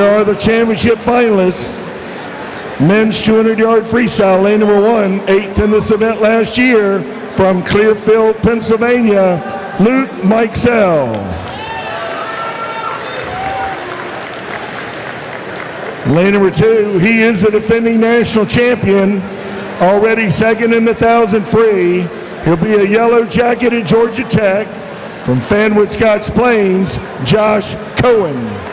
Here are the championship finalists. Men's 200 yard freestyle, lane number one, eighth in this event last year from Clearfield, Pennsylvania, Luke Mikesell. Lane number two, he is the defending national champion, already second in the 1,000 free. He'll be a yellow jacket at Georgia Tech from Fanwood Scotch Plains, Josh Cohen.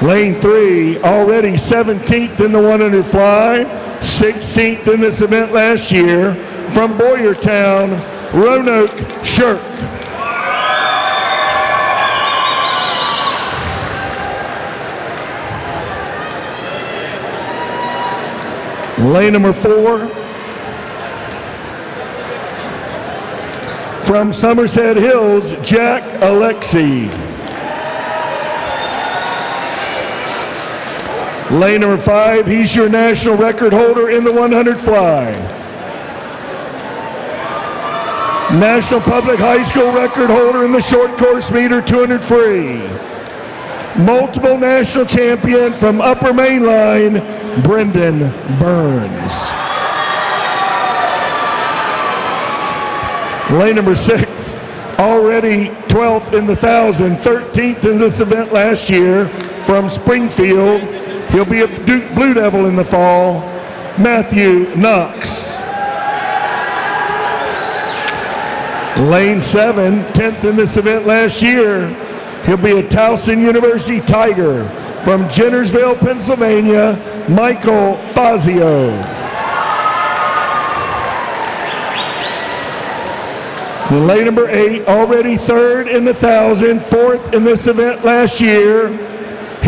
Lane three, already 17th in the 100 fly, 16th in this event last year, from Boyertown, Roanoke Shirk. Lane number four, from Somerset Hills, Jack Alexy. Lane number five, he's your national record holder in the 100 fly. National Public High School record holder in the short course meter 200 free. Multiple national champion from Upper Main Line, Brendan Burns. Lane number six, already 12th in the 1,000, 13th in this event last year from Springfield, He'll be a Duke Blue Devil in the fall, Matthew Knox. Lane 7, 10th in this event last year. He'll be a Towson University Tiger from Jennersville, Pennsylvania, Michael Fazio. Lane number eight, already third in the thousand, fourth in this event last year.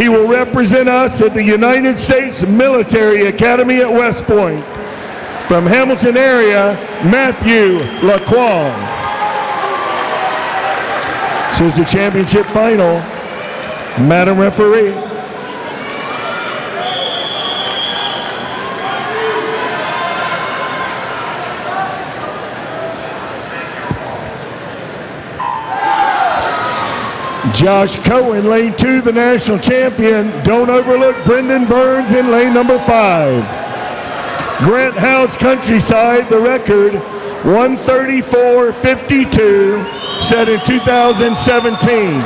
He will represent us at the United States Military Academy at West Point. From Hamilton area, Matthew Laquan. This is the championship final. Madam Referee. Josh Cohen, lane two, the national champion. Don't overlook Brendan Burns in lane number five. Grant House Countryside, the record, 134.52, set in 2017.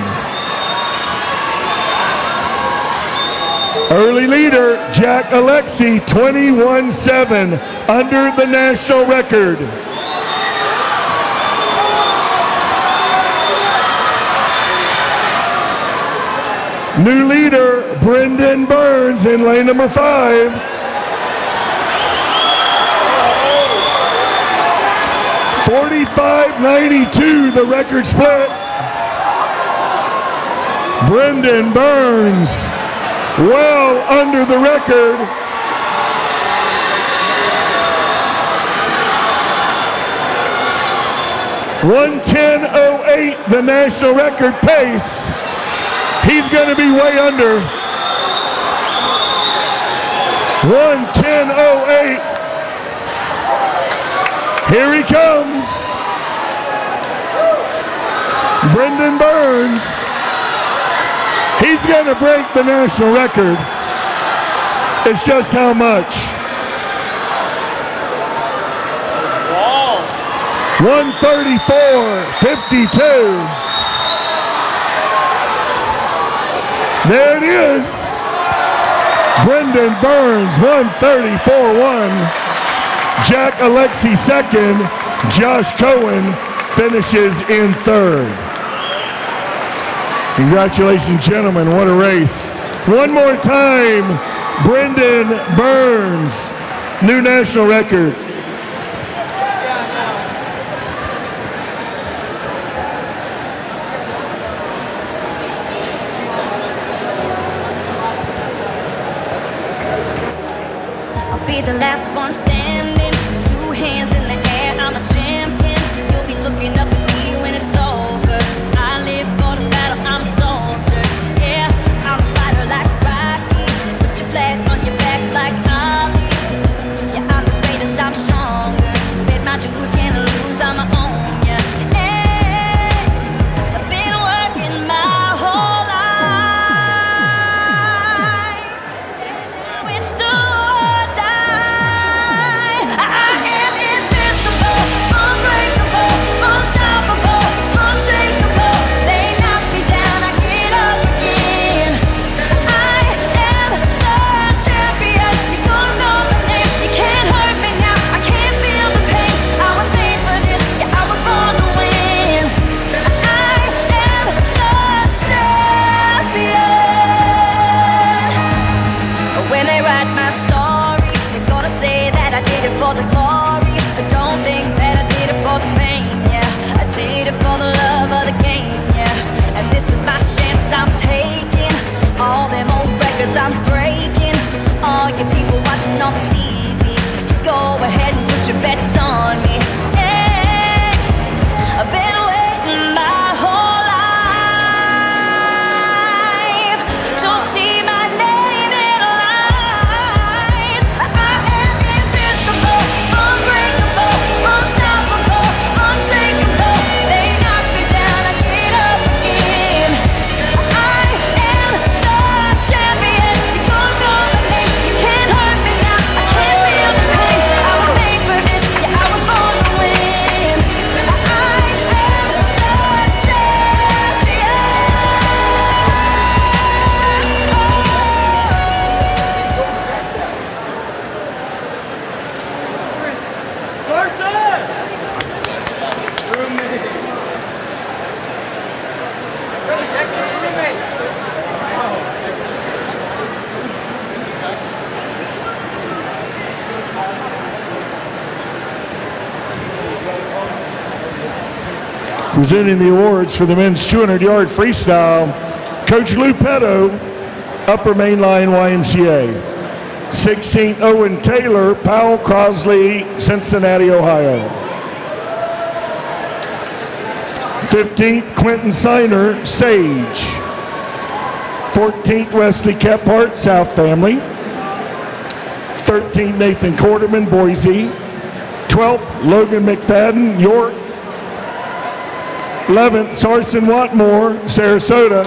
Early leader, Jack Alexy, 21-7, under the national record. New leader, Brendan Burns in lane number five. Forty-five ninety-two, the record split. Brendan Burns, well under the record. One ten oh eight, the national record pace. He's going to be way under. 110.08. Here he comes. Brendan Burns. He's going to break the national record. It's just how much. 134.52. There it is. Brendan Burns, 134-1. Jack Alexy second. Josh Cohen finishes in third. Congratulations, gentlemen. What a race. One more time, Brendan Burns, new national record. be the last one standing. Presenting the awards for the men's 200 yard freestyle, Coach Lou Petto, Upper Main Line YMCA. 16th, Owen Taylor, Powel Crosley, Cincinnati, Ohio. 15th, Quentin Signer, Sage. 14th, Wesley Kephart, South Family. 13th, Nathan Quarterman, Boise. 12th, Logan McFadden, York. 11th, Sarson Watmore, Sarasota.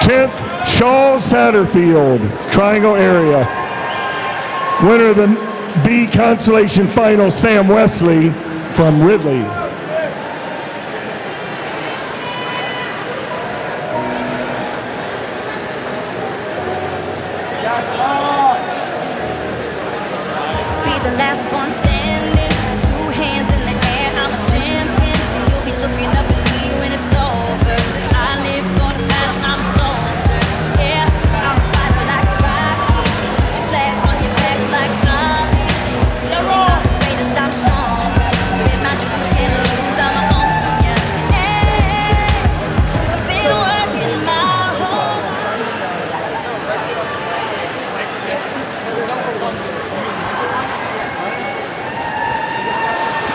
10th, Shaw Satterfield, Triangle area. Winner of the B Consolation Final, Sam Wesley from Ridley.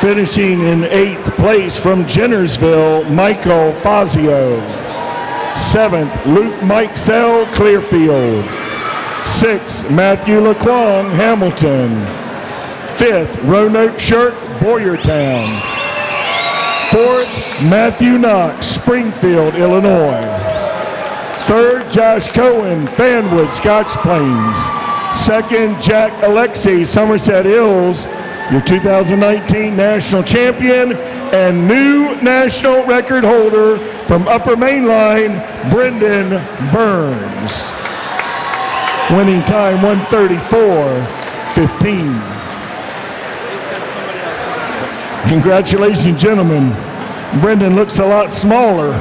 Finishing in eighth place from Jennersville, Michael Fazio. Seventh, Luke Mikesell, Clearfield. Sixth, Matthew Laquan, Hamilton. Fifth, Roanoke Shirk, Boyertown. Fourth, Matthew Knox, Springfield, Illinois. Third, Josh Cohen, Fanwood, Scotch Plains. Second, Jack Alexy, Somerset Hills, your 2019 national champion and new national record holder from Upper Main Line, Brendan Burns. Winning time 134.15. Congratulations, gentlemen. Brendan looks a lot smaller.